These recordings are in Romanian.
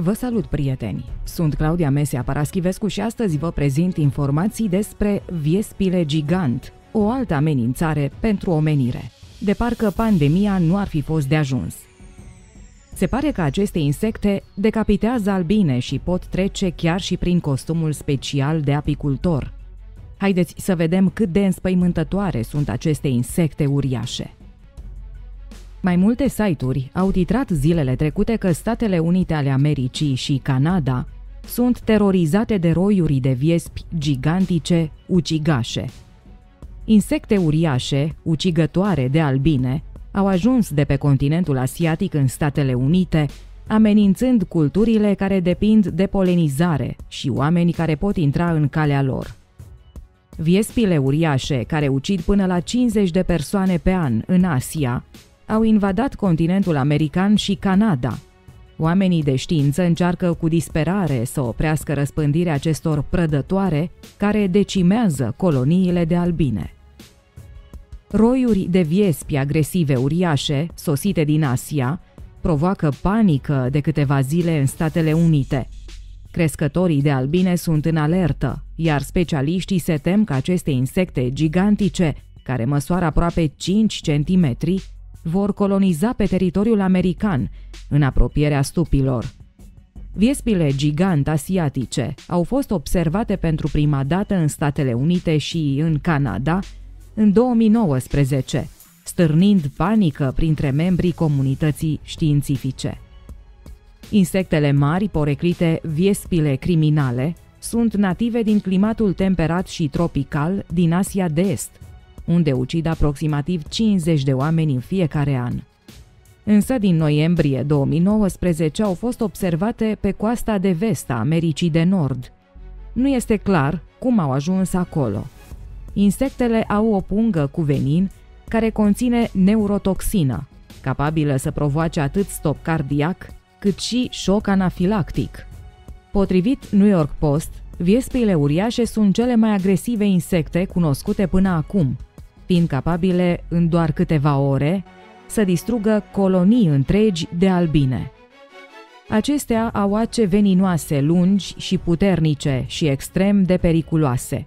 Vă salut, prieteni! Sunt Claudia Mesea Paraschivescu și astăzi vă prezint informații despre viespile gigant, o altă amenințare pentru omenire. De parcă pandemia nu ar fi fost de ajuns. Se pare că aceste insecte decapitează albine și pot trece chiar și prin costumul special de apicultor. Haideți să vedem cât de înspăimântătoare sunt aceste insecte uriașe. Mai multe site-uri au titrat zilele trecute că Statele Unite ale Americii și Canada sunt terorizate de roiuri de viespi gigantice ucigașe. Insecte uriașe, ucigătoare de albine, au ajuns de pe continentul asiatic în Statele Unite, amenințând culturile care depind de polenizare și oameni care pot intra în calea lor. Viespile uriașe, care ucid până la 50 de persoane pe an în Asia, au invadat continentul american și Canada. Oamenii de știință încearcă cu disperare să oprească răspândirea acestor prădătoare care decimează coloniile de albine. Roiuri de viespi agresive uriașe, sosite din Asia, provoacă panică de câteva zile în Statele Unite. Crescătorii de albine sunt în alertă, iar specialiștii se tem că aceste insecte gigantice, care măsoară aproape 5 cm, vor coloniza pe teritoriul american, în apropierea stupilor. Viespile gigant asiatice au fost observate pentru prima dată în Statele Unite și în Canada în 2019, stârnind panică printre membrii comunității științifice. Insectele mari, poreclite viespile criminale, sunt native din climatul temperat și tropical din Asia de Est – unde ucid aproximativ 50 de oameni în fiecare an. Însă din noiembrie 2019 au fost observate pe coasta de vest a Americii de Nord. Nu este clar cum au ajuns acolo. Insectele au o pungă cu venin care conține neurotoxină, capabilă să provoace atât stop cardiac cât și șoc anafilactic. Potrivit New York Post, viespile uriașe sunt cele mai agresive insecte cunoscute până acum – fiind capabile în doar câteva ore să distrugă colonii întregi de albine. Acestea au ace veninoase lungi și puternice și extrem de periculoase.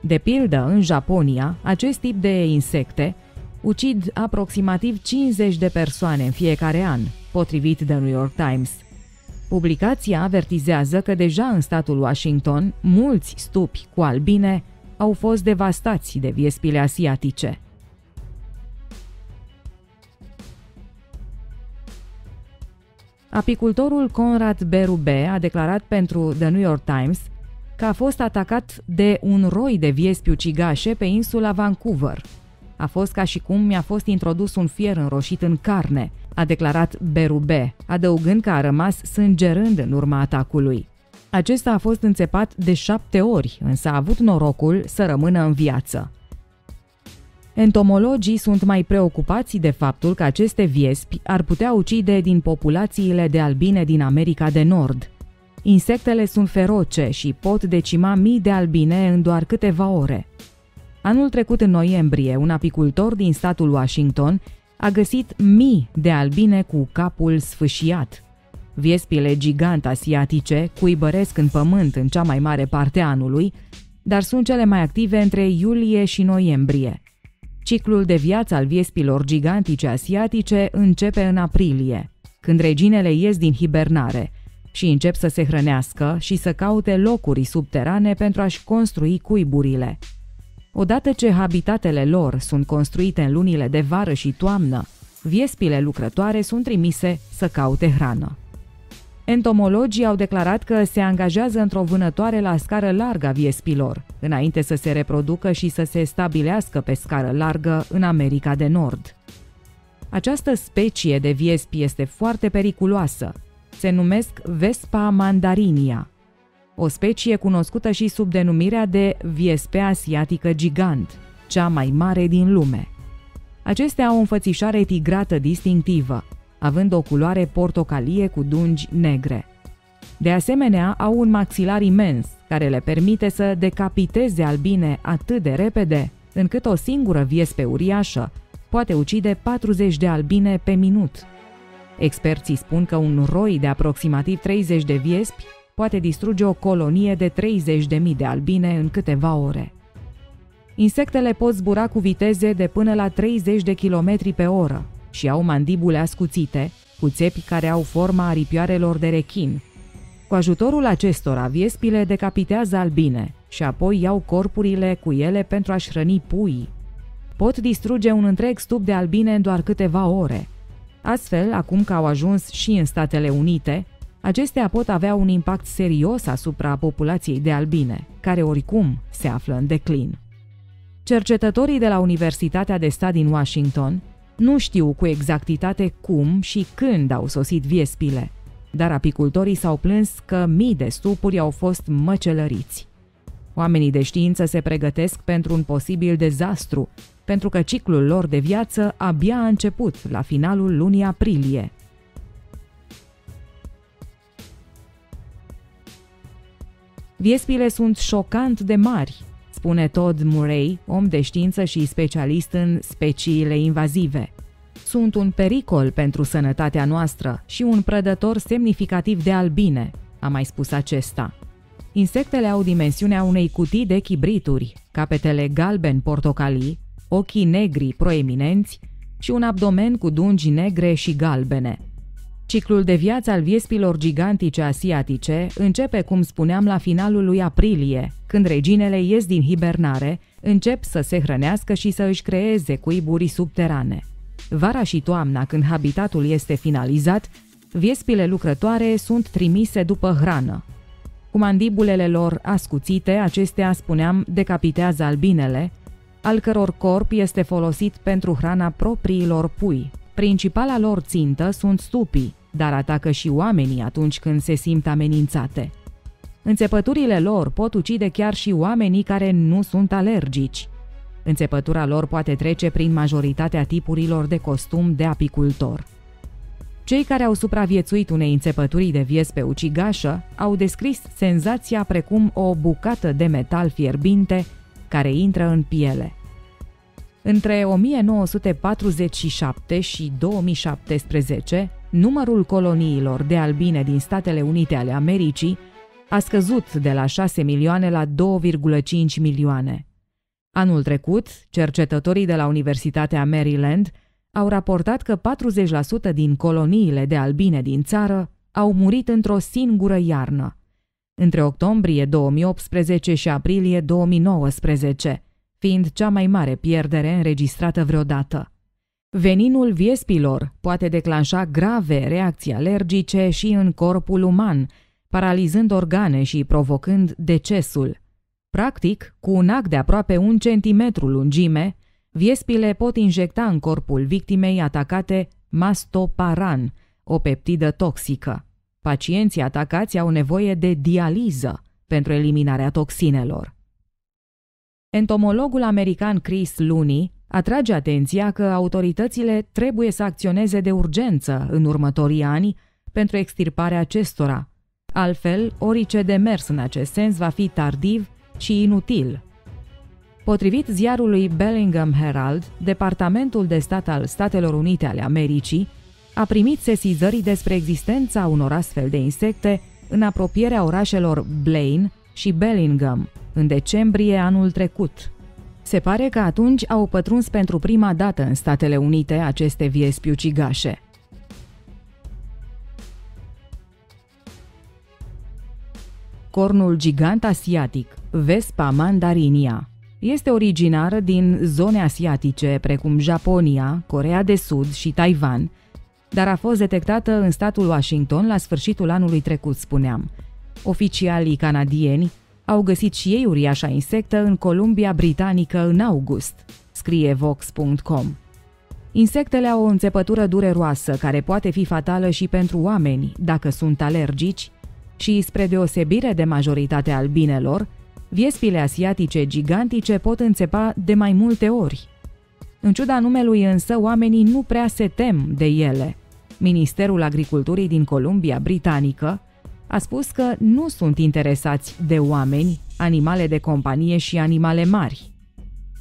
De pildă, în Japonia, acest tip de insecte ucid aproximativ 50 de persoane în fiecare an, potrivit de New York Times. Publicația avertizează că deja în statul Washington, mulți stupi cu albine au fost devastați de viespile asiatice. Apicultorul Conrad Berube a declarat pentru The New York Times că a fost atacat de un roi de viespi ucigașe pe insula Vancouver. A fost ca și cum mi-a fost introdus un fier înroșit în carne, a declarat Berube, adăugând că a rămas sângerând în urma atacului. Acesta a fost înțepat de șapte ori, însă a avut norocul să rămână în viață. Entomologii sunt mai preocupați de faptul că aceste viespi ar putea ucide din populațiile de albine din America de Nord. Insectele sunt feroce și pot decima mii de albine în doar câteva ore. Anul trecut, în noiembrie, un apicultor din statul Washington a găsit mii de albine cu capul sfâșiat. Viespile gigant asiatice cuibăresc în pământ în cea mai mare parte a anului, dar sunt cele mai active între iulie și noiembrie. Ciclul de viață al viespilor gigantice asiatice începe în aprilie, când reginele ies din hibernare și încep să se hrănească și să caute locuri subterane pentru a-și construi cuiburile. Odată ce habitatele lor sunt construite în lunile de vară și toamnă, viespile lucrătoare sunt trimise să caute hrană. Entomologii au declarat că se angajează într-o vânătoare la scară largă a viespilor, înainte să se reproducă și să se stabilească pe scară largă în America de Nord. Această specie de viespi este foarte periculoasă. Se numesc Vespa mandarinia, o specie cunoscută și sub denumirea de viespe asiatică gigant, cea mai mare din lume. Acestea au o înfățișare tigrată distinctivă, având o culoare portocalie cu dungi negre. De asemenea, au un maxilar imens, care le permite să decapiteze albine atât de repede, încât o singură viespe uriașă poate ucide 40 de albine pe minut. Experții spun că un roi de aproximativ 30 de viespi poate distruge o colonie de 30.000 de albine în câteva ore. Insectele pot zbura cu viteze de până la 30 de km pe oră și au mandibule ascuțite, cu țepi care au forma aripioarelor de rechin. Cu ajutorul acestora, viespile decapitează albine și apoi iau corpurile cu ele pentru a-și hrăni puii. Pot distruge un întreg stup de albine în doar câteva ore. Astfel, acum că au ajuns și în Statele Unite, acestea pot avea un impact serios asupra populației de albine, care oricum se află în declin. Cercetătorii de la Universitatea de Stat din Washington nu știu cu exactitate cum și când au sosit viespile, dar apicultorii s-au plâns că mii de stupuri au fost măcelăriți. Oamenii de știință se pregătesc pentru un posibil dezastru, pentru că ciclul lor de viață abia a început la finalul lunii aprilie. Viespile sunt șocant de mari, spune Todd Murray, om de știință și specialist în speciile invazive. Sunt un pericol pentru sănătatea noastră și un prădător semnificativ de albine, a mai spus acesta. Insectele au dimensiunea unei cutii de chibrituri, capetele galben-portocalii, ochii negri proeminenți și un abdomen cu dungi negre și galbene. Ciclul de viață al viespilor gigantice asiatice începe, cum spuneam, la finalul lui aprilie, când reginele ies din hibernare, încep să se hrănească și să își creeze cuiburi subterane. Vara și toamna, când habitatul este finalizat, viespile lucrătoare sunt trimise după hrană. Cu mandibulele lor ascuțite, acestea, spuneam, decapitează albinele, al căror corp este folosit pentru hrana propriilor pui. Principala lor țintă sunt stupii, dar atacă și oamenii atunci când se simt amenințate. Înțepăturile lor pot ucide chiar și oamenii care nu sunt alergici. Înțepătura lor poate trece prin majoritatea tipurilor de costum de apicultor. Cei care au supraviețuit unei înțepături de viespe ucigașă au descris senzația precum o bucată de metal fierbinte care intră în piele. Între 1947 și 2017, numărul coloniilor de albine din Statele Unite ale Americii a scăzut de la 6 milioane la 2,5 milioane. Anul trecut, cercetătorii de la Universitatea Maryland au raportat că 40% din coloniile de albine din țară au murit într-o singură iarnă, între octombrie 2018 și aprilie 2019, fiind cea mai mare pierdere înregistrată vreodată. Veninul viespilor poate declanșa grave reacții alergice și în corpul uman, paralizând organe și provocând decesul. Practic, cu un ac de aproape un centimetru lungime, viespile pot injecta în corpul victimei atacate mastoparan, o peptidă toxică. Pacienții atacați au nevoie de dializă pentru eliminarea toxinelor. Entomologul american Chris Looney atrage atenția că autoritățile trebuie să acționeze de urgență în următorii ani pentru extirparea acestora. Altfel, orice demers în acest sens va fi tardiv și inutil. Potrivit ziarului Bellingham Herald, Departamentul de Stat al Statelor Unite ale Americii a primit sesizări despre existența unor astfel de insecte în apropierea orașelor Blaine și Bellingham, în decembrie anul trecut. Se pare că atunci au pătruns pentru prima dată în Statele Unite aceste viespi ucigașe. Cornul gigant asiatic, Vespa mandarinia, este originară din zone asiatice precum Japonia, Corea de Sud și Taiwan, dar a fost detectată în statul Washington la sfârșitul anului trecut, spuneam. Oficialii canadieni au găsit și ei uriașa insectă în Columbia Britanică în august, scrie Vox.com. Insectele au o înțepătură dureroasă care poate fi fatală și pentru oameni dacă sunt alergici și, spre deosebire de majoritatea albinelor, viespile asiatice gigantice pot înțepa de mai multe ori. În ciuda numelui însă, oamenii nu prea se tem de ele. Ministerul Agriculturii din Columbia Britanică a spus că nu sunt interesați de oameni, animale de companie și animale mari.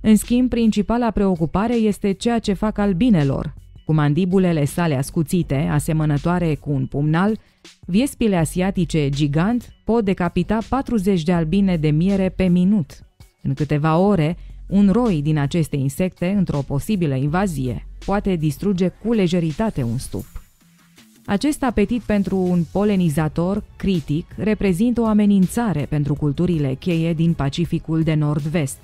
În schimb, principala preocupare este ceea ce fac albinelor, Cu mandibulele sale ascuțite, asemănătoare cu un pumnal, viespile asiatice gigant pot decapita 40 de albine de miere pe minut. În câteva ore, un roi din aceste insecte, într-o posibilă invazie, poate distruge cu lejeritate un stup. Acest apetit pentru un polenizator critic reprezintă o amenințare pentru culturile cheie din Pacificul de Nord-Vest,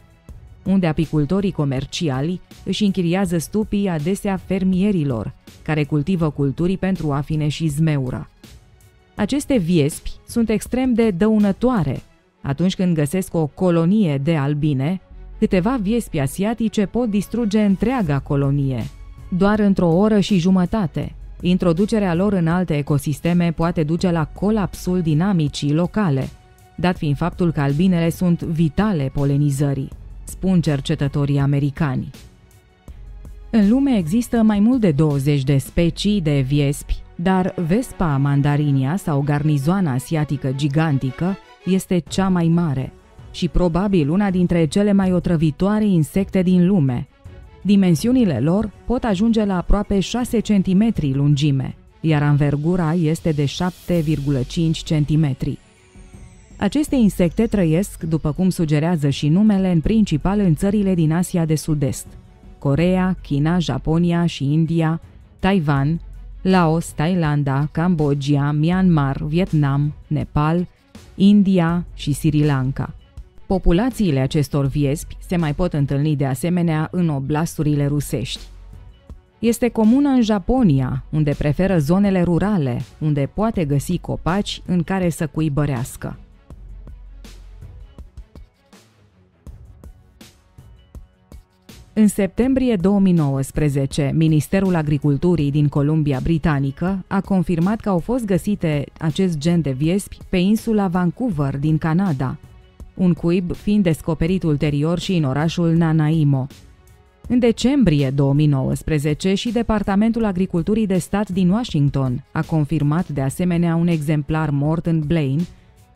unde apicultorii comerciali își închiriază stupii adesea fermierilor, care cultivă culturi pentru afine și zmeură. Aceste viespi sunt extrem de dăunătoare. Atunci când găsesc o colonie de albine, câteva viespi asiatice pot distruge întreaga colonie, doar într-o oră și jumătate. Introducerea lor în alte ecosisteme poate duce la colapsul dinamicii locale, dat fiind faptul că albinele sunt vitale polenizării spun cercetătorii americani. În lume există mai mult de 20 de specii de viespi, dar Vespa mandarinia sau garnizoana asiatică gigantică este cea mai mare și probabil una dintre cele mai otrăvitoare insecte din lume. Dimensiunile lor pot ajunge la aproape 6 cm lungime, iar învergura este de 7,5 cm. Aceste insecte trăiesc, după cum sugerează și numele, în principal în țările din Asia de Sud-Est. Corea, China, Japonia și India, Taiwan, Laos, Thailanda, Cambodgia, Myanmar, Vietnam, Nepal, India și Sri Lanka. Populațiile acestor viespi se mai pot întâlni de asemenea în oblasturile rusești. Este comună în Japonia, unde preferă zonele rurale, unde poate găsi copaci în care să cuibărească. În septembrie 2019, Ministerul Agriculturii din Columbia Britanică a confirmat că au fost găsite acest gen de viespi pe insula Vancouver din Canada, un cuib fiind descoperit ulterior și în orașul Nanaimo. În decembrie 2019 și Departamentul Agriculturii de Stat din Washington a confirmat de asemenea un exemplar mort în Blaine,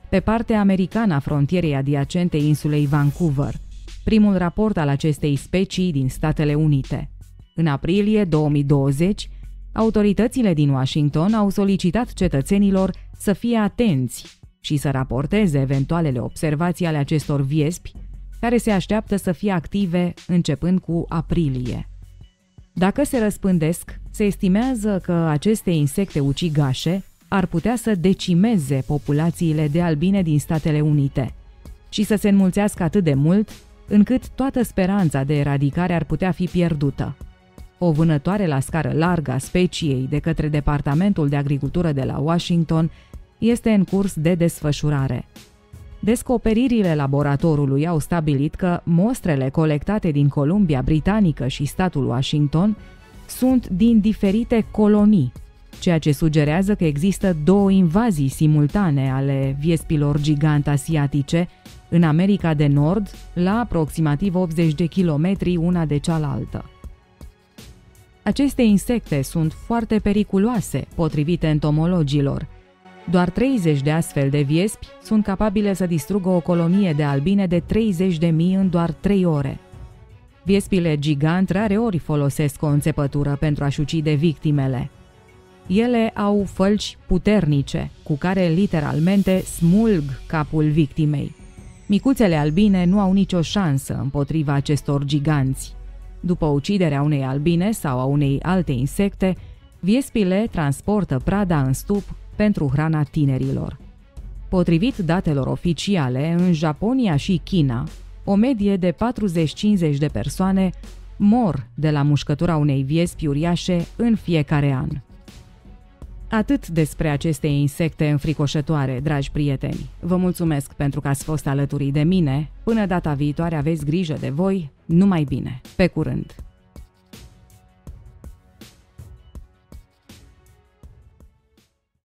pe partea americană a frontierei adiacente insulei Vancouver – primul raport al acestei specii din Statele Unite. În aprilie 2020, autoritățile din Washington au solicitat cetățenilor să fie atenți și să raporteze eventualele observații ale acestor viespi, care se așteaptă să fie active începând cu aprilie. Dacă se răspândesc, se estimează că aceste insecte ucigașe ar putea să decimeze populațiile de albine din Statele Unite și să se înmulțească atât de mult încât toată speranța de eradicare ar putea fi pierdută. O vânătoare la scară largă a speciei de către Departamentul de Agricultură de la Washington este în curs de desfășurare. Descoperirile laboratorului au stabilit că mostrele colectate din Columbia Britanică și statul Washington sunt din diferite colonii, ceea ce sugerează că există două invazii simultane ale viespilor gigante asiatice în America de Nord, la aproximativ 80 de kilometri una de cealaltă. Aceste insecte sunt foarte periculoase, potrivit entomologilor. Doar 30 de astfel de viespi sunt capabile să distrugă o colonie de albine de 30 de mii în doar 3 ore. Viespile gigant rareori folosesc o înțepătură pentru a-și ucide victimele. Ele au fălci puternice, cu care literalmente smulg capul victimei. Micuțele albine nu au nicio șansă împotriva acestor giganți. După uciderea unei albine sau a unei alte insecte, viespile transportă prada în stup pentru hrana tinerilor. Potrivit datelor oficiale, în Japonia și China, o medie de 40-50 de persoane mor de la mușcătura unei viespi uriașe în fiecare an. Atât despre aceste insecte înfricoșătoare, dragi prieteni. Vă mulțumesc pentru că ați fost alături de mine. Până data viitoare aveți grijă de voi, numai bine. Pe curând!